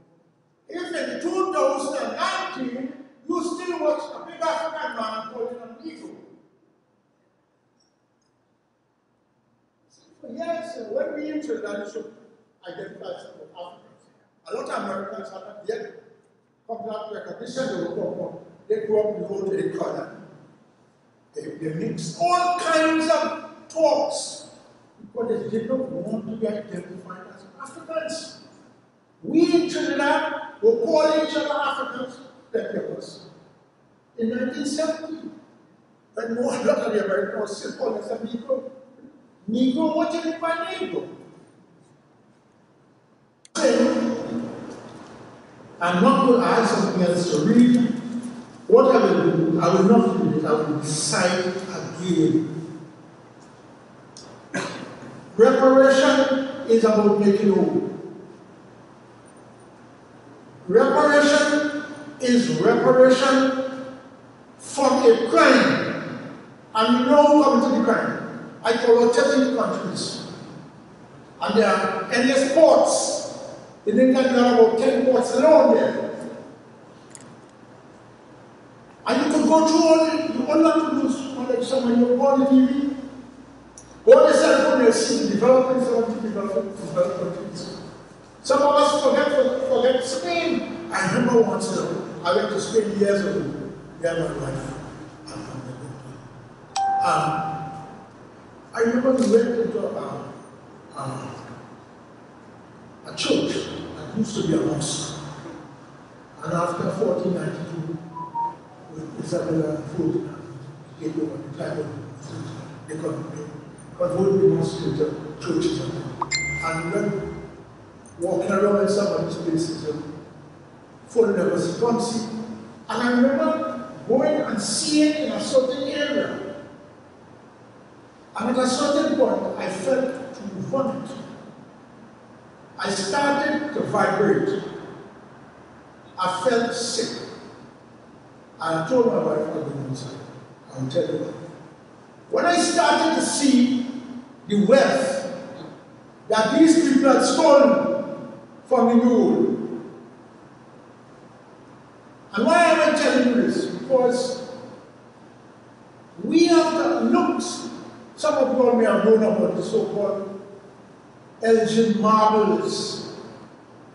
If in 2019 you still watch a big African man calling a Negro, yes, when we enter that should identify some of Africans. A lot of Americans are not yet come to said they will come They grew up in the day color. They, they mix all kinds of talks because they did not want to be identified as Africans. We in Trinidad were calling each other Africans, plenty of us. In 1970, when more lot of the Americans were still us a Negro. Negro, what you mean by Negro? I'm not going to add something else to read. What I will do, I will not read it, I will recite again. Reparation is about making whole. Reparation is reparation from a crime. And we know who committed the crime. I follow 13 countries. And there are endless ports. In England, there are about 10 ports alone there. And you could go through all, you only have to lose knowledge somewhere, you go on the TV, go on the see the developments of development. Some of us forget, forget Spain. I remember once, I went to Spain years ago, there my wife. Um, I remember we went into a, uh, a church that used to be a mosque. And after 1492, with Isabella Food, gave over the title, they converted the mosque into churches. And when walking around in some of these places, full level sequencing, and I remember going and seeing in a certain area and at a certain point, I felt to vomit. I started to vibrate. I felt sick. I told my wife I'll go inside. I'll tell you what. When I started to see the wealth that these people had stolen from the new and why am I telling you this? Because we have to look some of you all may have known about the so-called Elgin marbles,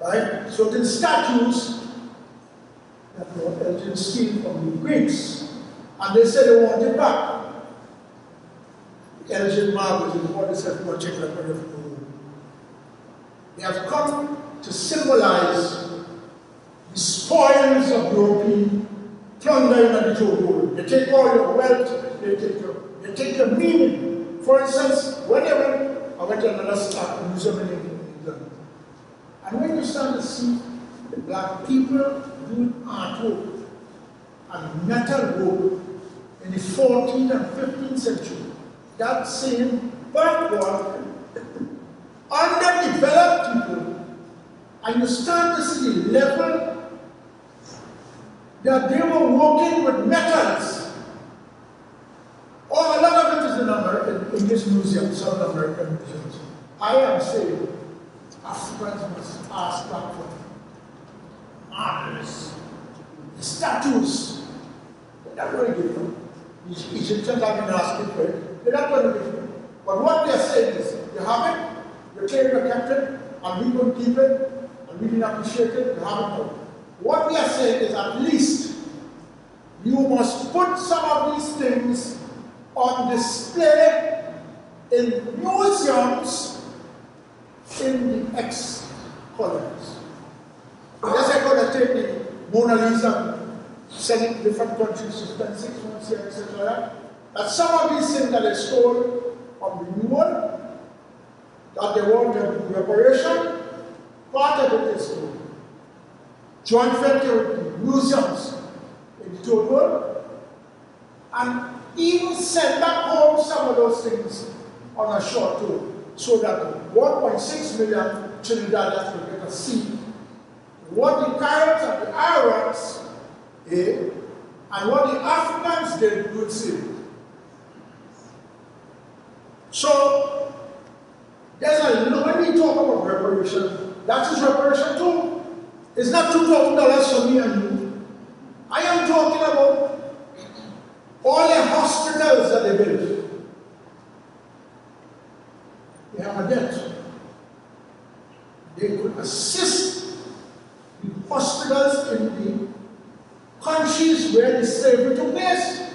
right? Certain statues that were Elgin steal from the Greeks, and they said they want it back. Elgin marbles is what they said were taken up They have come to symbolize the spoils of European plunder in the world. They take all your wealth, they take your, they take your meaning, for instance, whenever I went to another start museum in England, and when you start to see black people doing artwork and metal work in the 14th and 15th century, that same backward, underdeveloped people, and you start to see the level that they were working with metals. Oh, a lot of it is in America, in this museum, South American museums. I am saying, Africans must ask back for marvelous statues. They're not going to give them. Egyptians have been asking for it. Going to. But what they're saying is, you have it, you claim the captain, and we don't keep it, and we didn't appreciate it, you have it now. What we are saying is at least you must put some of these things on display in museums in the ex-colonies. Let's say going to take the Mona Lisa, send different countries to six months here, etc. That some of these things that they stole from one, that they want reparation, part of it is to joint venture with museums in the third world, and even send back home some of those things on a short tour so that 1.6 million Trinidadians will get see what the Caribs and the Arabs eh, and what the Africans did would see. So, there's a when we talk about reparation, that is reparation too. It's not $2,000 for me and you. I am talking about all the hospitals that they built. They have a debt. They could assist the hospitals in the countries where the slavery took place.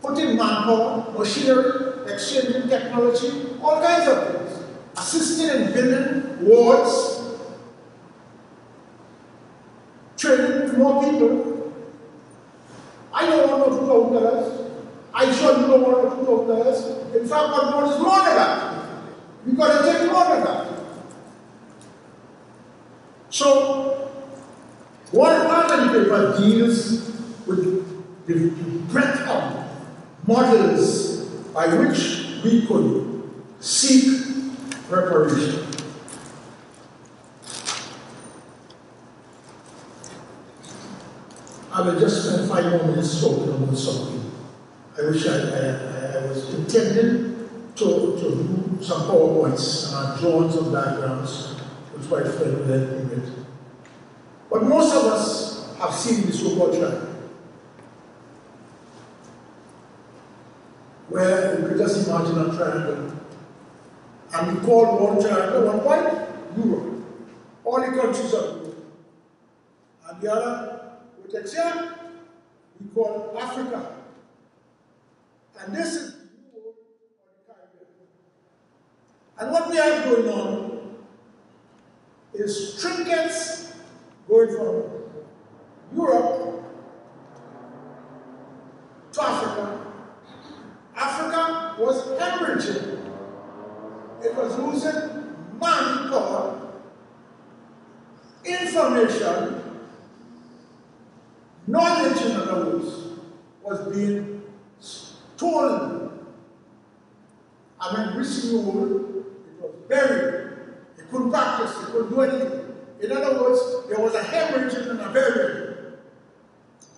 Putting manpower, machinery, exchanging technology, all kinds of things. Assisting in building wards, training more people. I don't want two thousand dollars. I sure you don't want two thousand dollars. In fact, what more is more than that. You got to take more than that. So, one part the paper deals with the breadth of models by which we could seek reparation. I will just spend five more minutes talking about something. I wish I, I, I was intending to, to do some PowerPoints and I've drawn some diagrams, which my friend will me with. But most of us have seen the so-called triangle. Where you could just imagine a triangle. And we call one triangle one point Europe. All the countries of Europe. And the other with except we call Africa. And this is Caribbean. And what we have going on is trinkets going from Europe to Africa. Africa was hemorrhaging. It was losing manpower, information, knowledge, in other words, was being stolen. And when reaching old, it was buried. They couldn't practice, they couldn't do anything. In other words, there was a hemorrhage and a burial.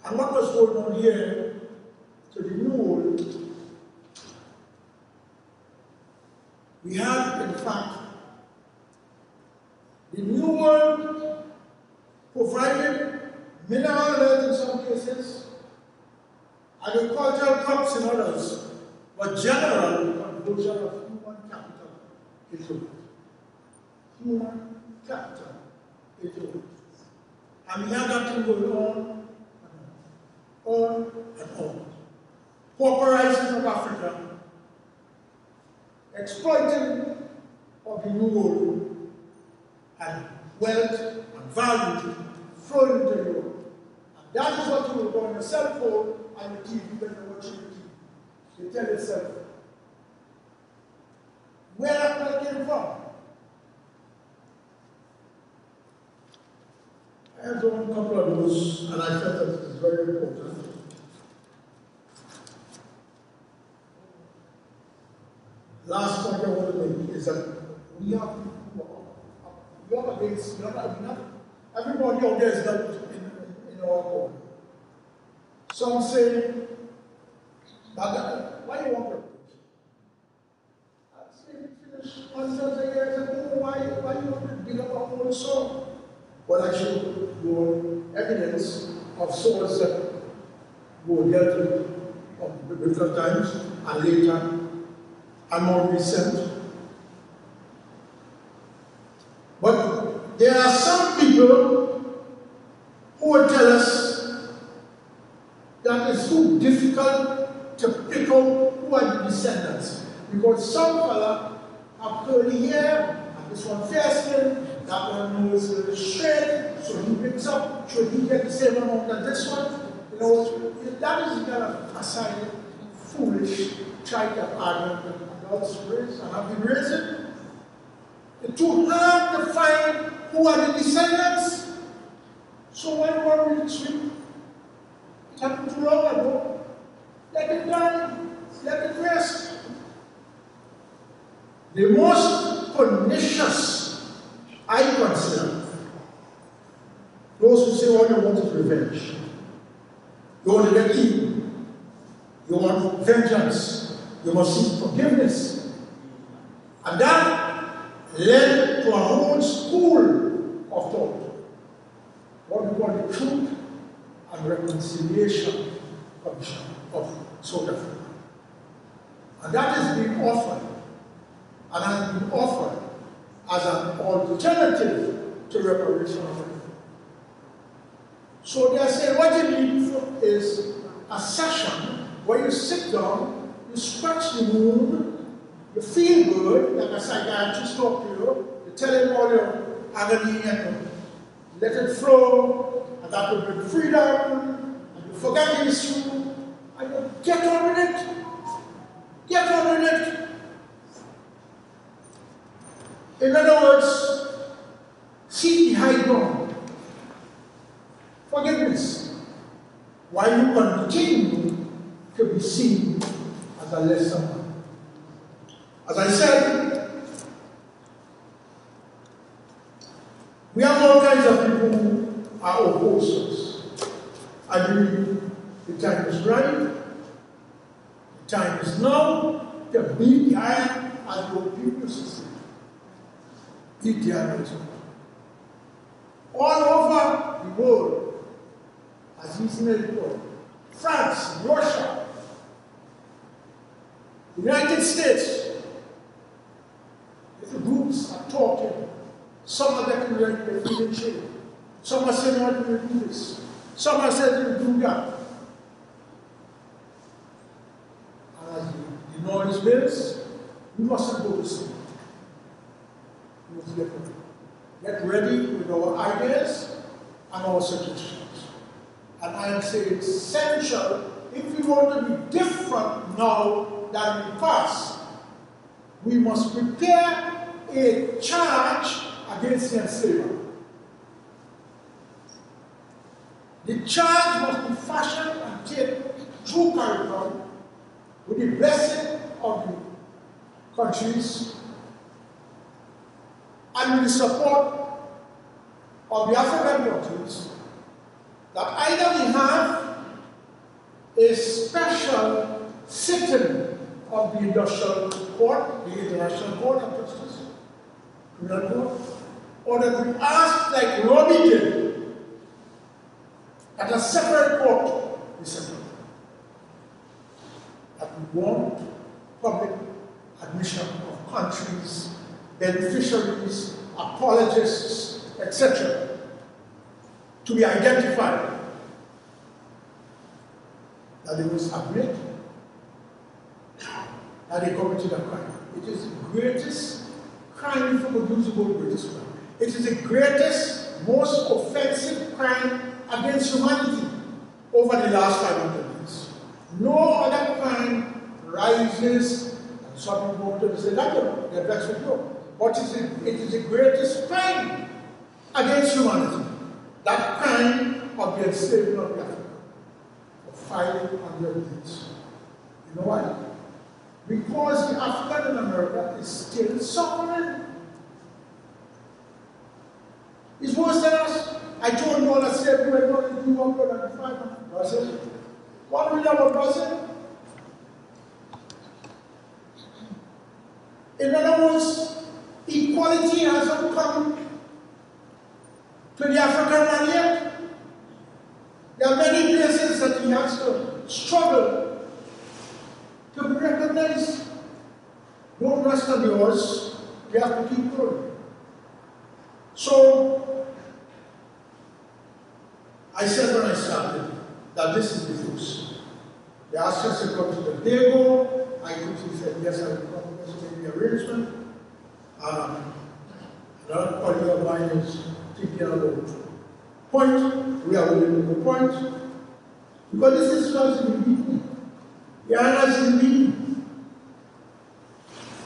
And what was going on here to the new we have, in fact, the new world provided mineral wealth in some cases, agricultural crops in others, but general conversion of human capital into it. Human capital into it. And we have that thing going on on, and on. Pauperizing of Africa, exploiting of the new world, and wealth and value flowing into Europe. And that is what you will go on your cell phone and the TV when you're watching the TV. You tell yourself, where that came from. I have done a couple of those, and I felt that it is very important. Last point I want to make is that we have people are, we are against, we are not, are not everybody out there is not in, in, our corner. Some say, that, uh, why you want reparation? hundreds of years ago, why, why you want to dig up a whole song? Well, I show you evidence of swords that were dealt with of biblical times and later and more recent. But there are some people who will tell us that it's too difficult to pick out who are the descendants. Because some fella have curly hair, and this one fair skin, that one knows the straight, so he picks up, should he get the same amount as this one? You know, that is kind of aside foolish try to argue raise and have been. It's too hard to find who are the descendants. So why worry this week? It happened too long ago. Let it die. Let it rest. The most pernicious, I consider, those who say all you want is revenge. You want to get even. You want vengeance. You must seek forgiveness. And that led to a whole school of thought. What we call the Truth and Reconciliation Commission of South Africa. And that is being offered, and has been offered as an alternative to reparation. So they are saying what you need is a session where you sit down, you scratch the wound, you feel good, like a psychiatrist talk to you, you tell him all your agony and let it flow, and that will bring freedom, and you forget the issue, and you get on with it. Get on with it. In other words, see the high ground. Forgiveness. While you continue to be seen as a lesser man. As I said, we have all kinds of people who are opposers. I believe the time is right, the time is now the iron as your people system. The iron. All over the world, as reported, France, Russia, United States, the groups are talking. Some feed the chain. Some are saying, what will do this? Some are saying, we'll do that. And as the noise builds, we mustn't go to sleep. We must get ready. Get ready with our ideas and our suggestions. And I am saying it's essential if we want to be different now the past. We must prepare a charge against the enslaver. The charge must be fashioned and take true curriculum with the blessing of the countries and with the support of the African countries that either we have a special sitting of the industrial court, the international court of justice, criminal court, or that we ask, like Robbie did, at a separate court, we settle. That we want public admission of countries, beneficiaries, apologists, etc., to be identified that they must admit that they committed a crime. It is the greatest crime could the word greatest crime. It is the greatest, most offensive crime against humanity over the last 500 years. No other crime rises, and some people to say that they're vexed with you, but it is, it is the greatest crime against humanity. That crime of the enslavement of Africa for 500 years. You know why? Because the African in America is still suffering. It's worse than us. I told you all I said we were going to do 105 Brazil. What do we know about? In other words, equality hasn't come to the African man yet. There are many places that he has to struggle to be recognized. Don't rest on yours, you have to keep going. So, I said when I started that this is the truth. They asked us to come to the table. I quickly said, yes, I will come. Let's make the arrangement. Um, another colleague of mine is thinking about point. We are willing to go point. Because this is in the meeting. Others in the meeting.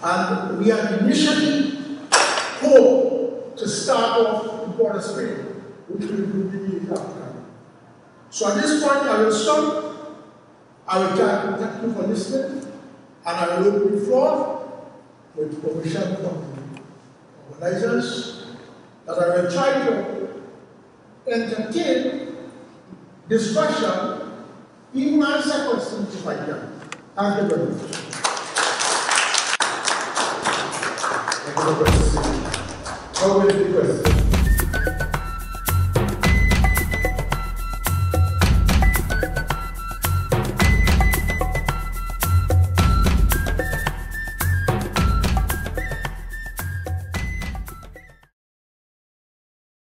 And we are initially hope to start off in Port Spain, which will be the after. So at this point, I will stop. I will thank you for listening, and I will open the floor with permission from the organizers that I will try to entertain discussion, even answer questions if I can. Thank you very much. Thank you for question. How will the question?